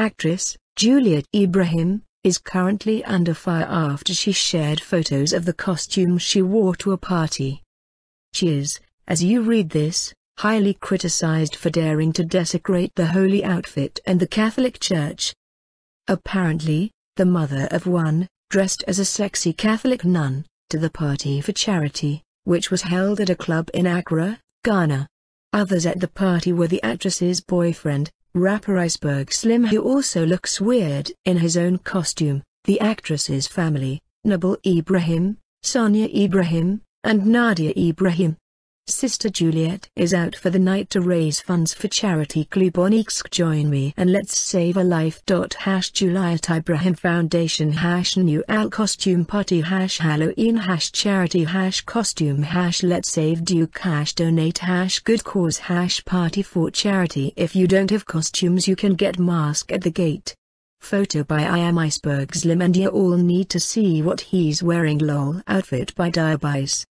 Actress, Juliet Ibrahim, is currently under fire after she shared photos of the costume she wore to a party. She is, as you read this, highly criticized for daring to desecrate the holy outfit and the Catholic Church. Apparently, the mother of one, dressed as a sexy Catholic nun, to the party for charity, which was held at a club in Accra, Ghana. Others at the party were the actress's boyfriend, rapper Iceberg Slim who also looks weird in his own costume, the actress's family, Nabil Ibrahim, Sonia Ibrahim, and Nadia Ibrahim. Sister Juliet is out for the night to raise funds for charity Club Onyx join me and let's save a life. Hash Juliet Ibrahim Foundation Hash New Al Costume Party Hash Halloween Hash Charity Hash Costume Hash Let's Save Duke Hash Donate Hash Good Cause Hash Party for Charity If you don't have costumes you can get mask at the gate. Photo by I am Iceberg Slim and you all need to see what he's wearing lol outfit by Diabice.